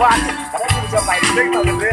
ว่าจะได้了，对不对